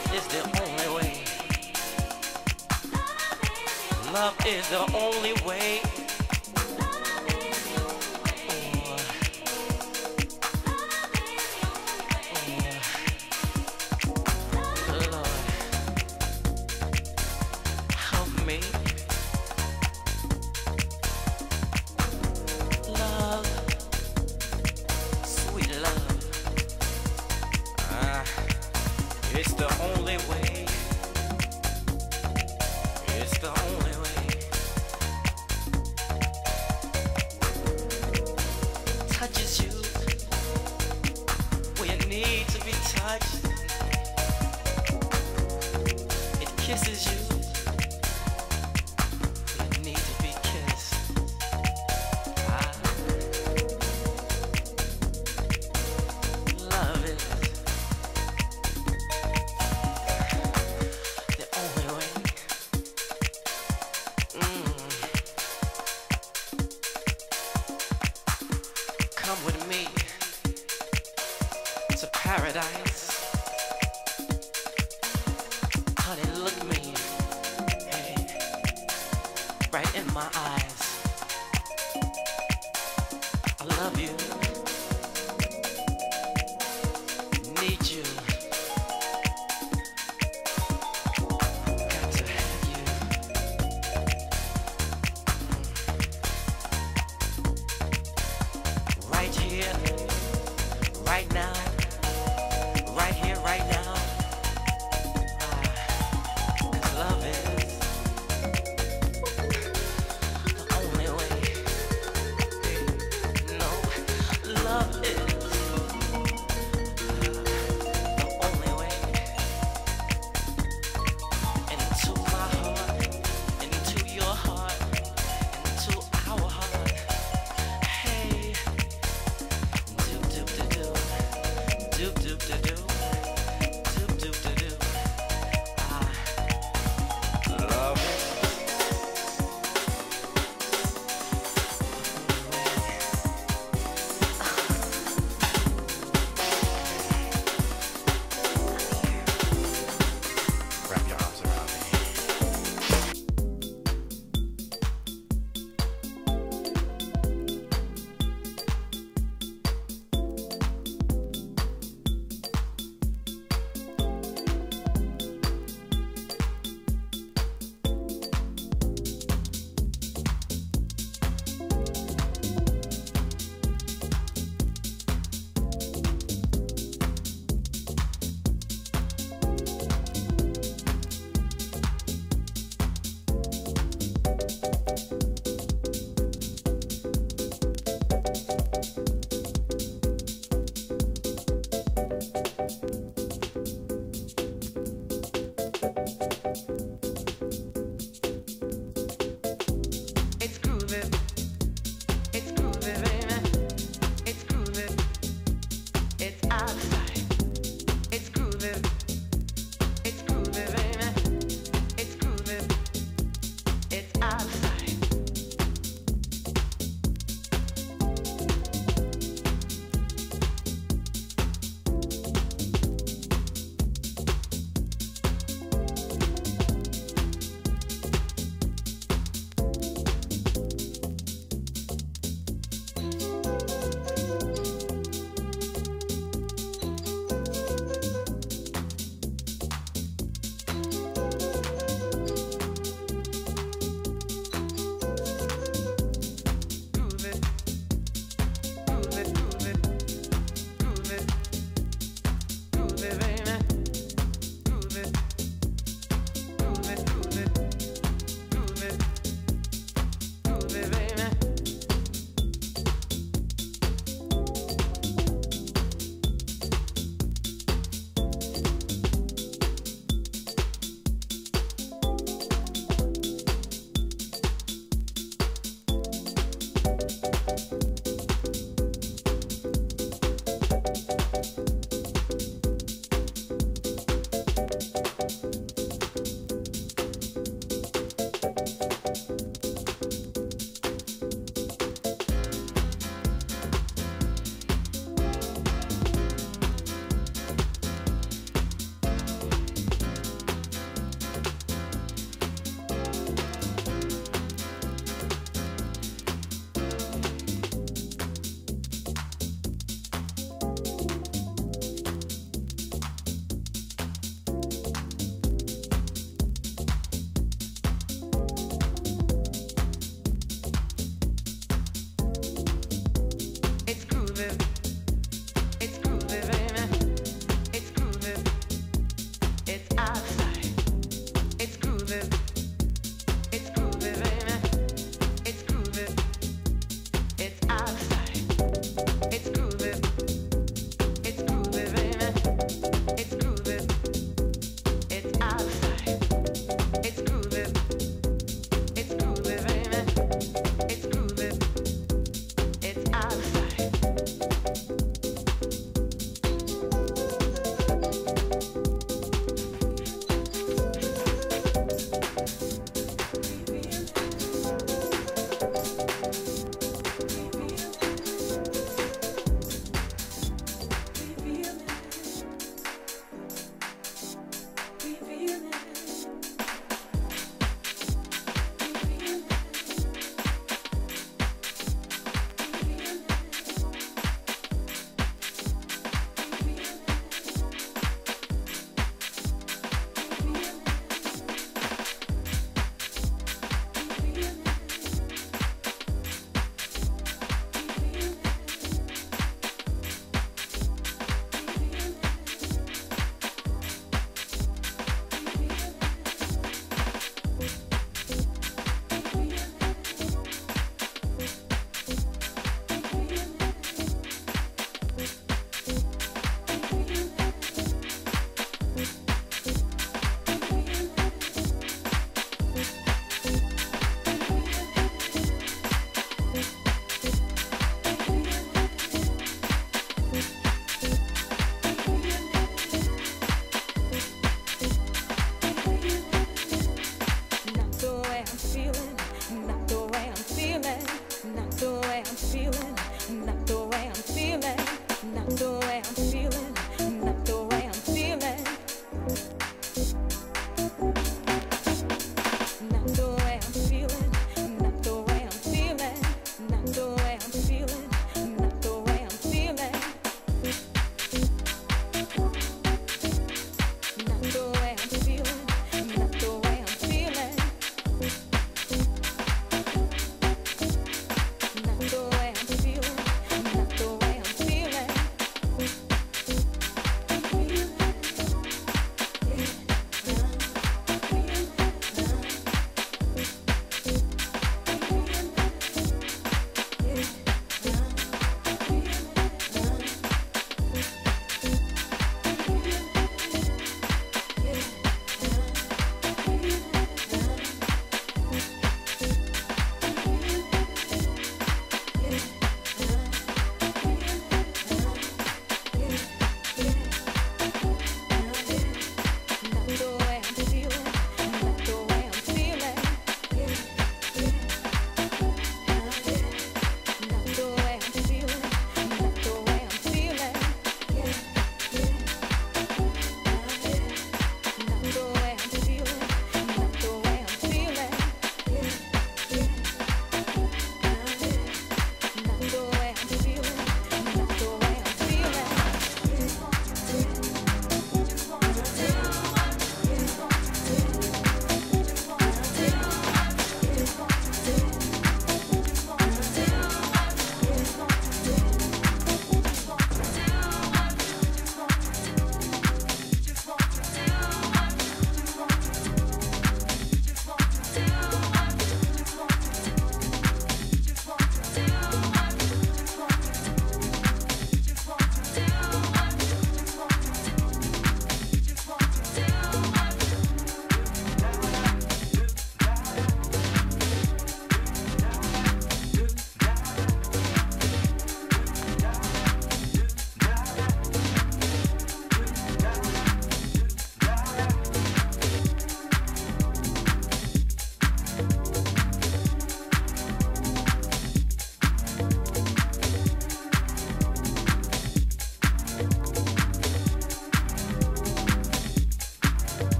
Love is the only way. Love is the only way.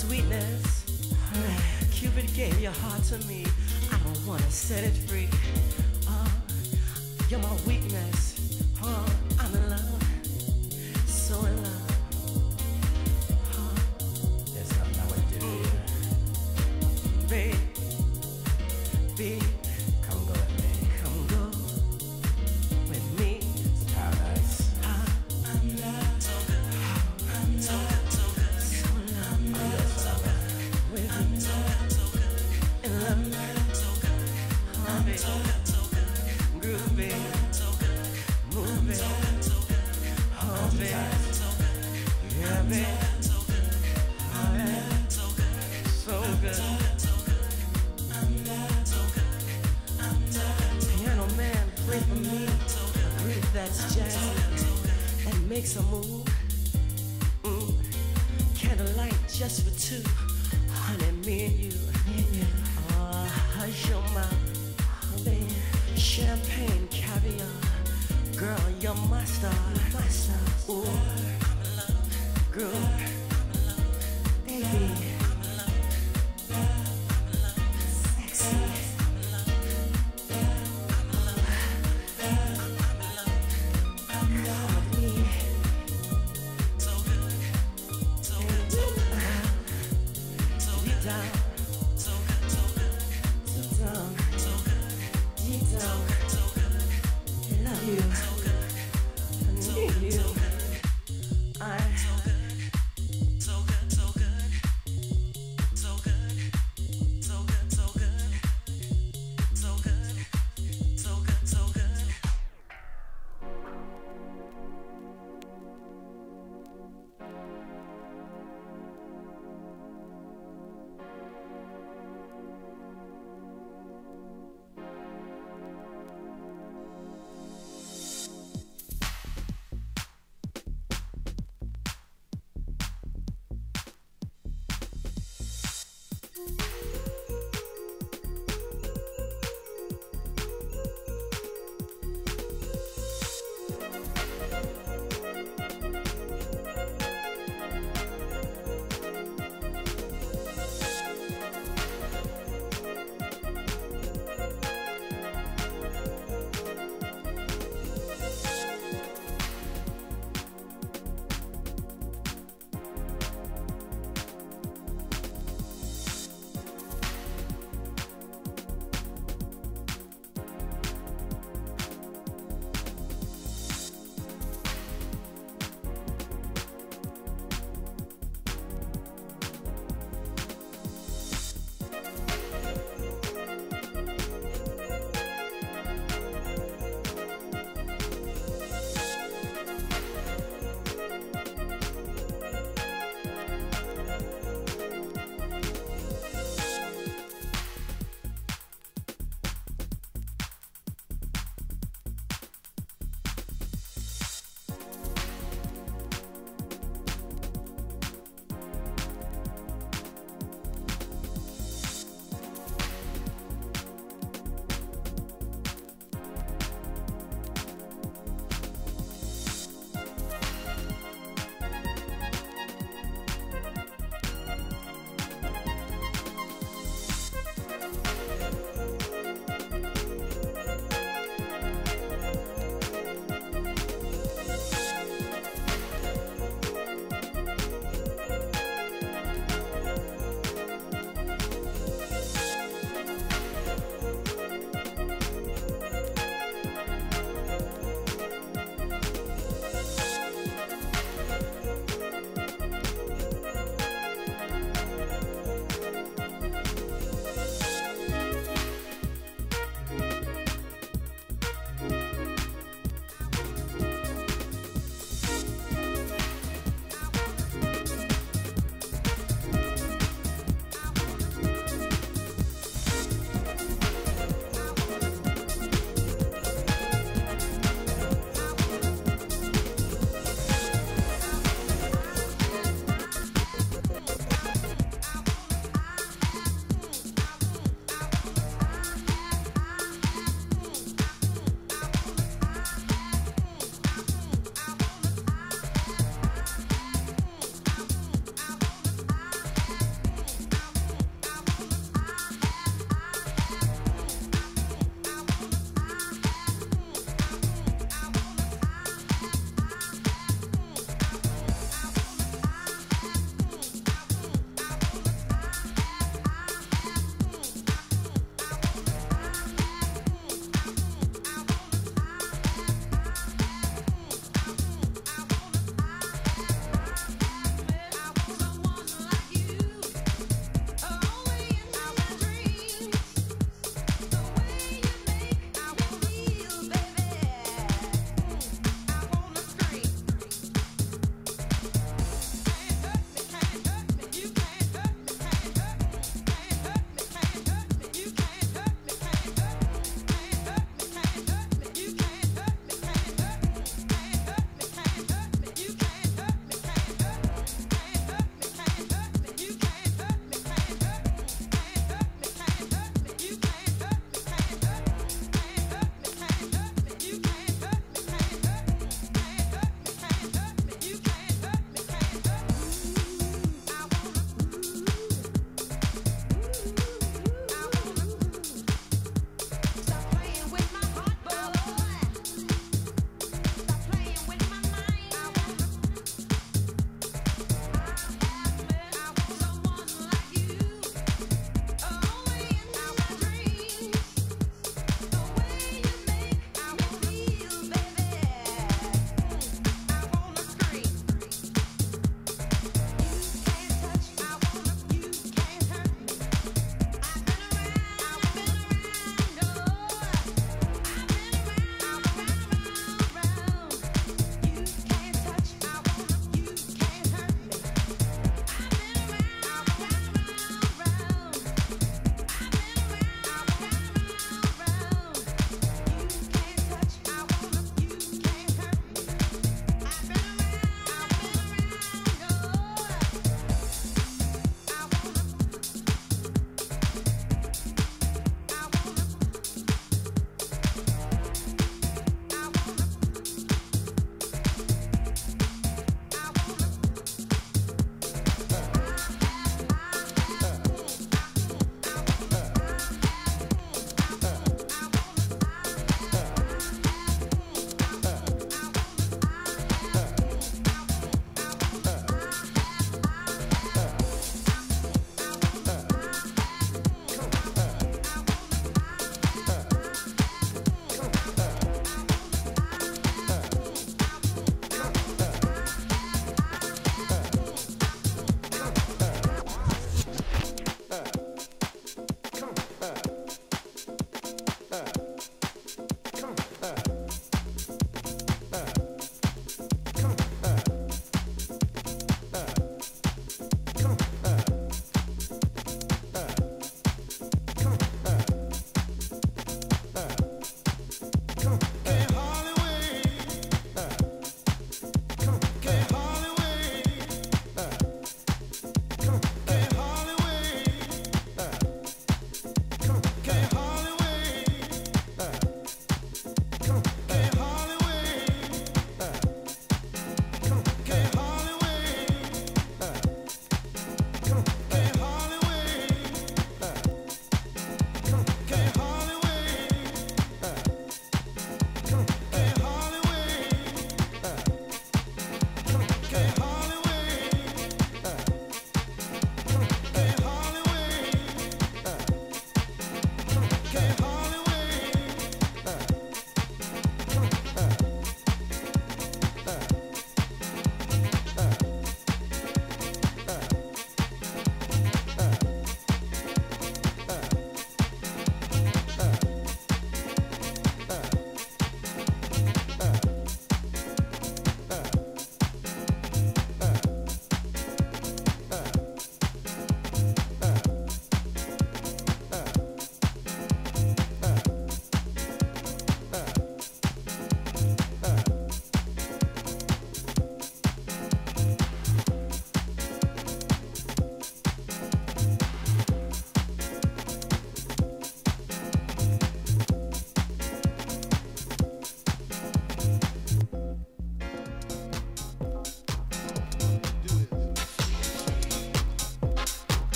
sweetness. Cupid gave your heart to me. I don't wanna set it free. Uh, you're my weakness. Uh, I'm in love, so in love.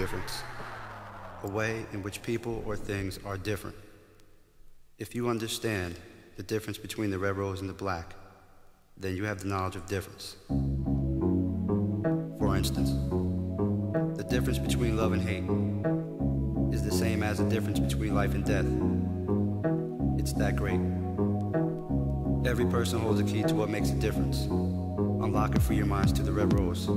Difference, a way in which people or things are different. If you understand the difference between the red rose and the black, then you have the knowledge of difference. For instance, the difference between love and hate is the same as the difference between life and death. It's that great. Every person holds a key to what makes a difference. Unlock it for your minds to the red rose.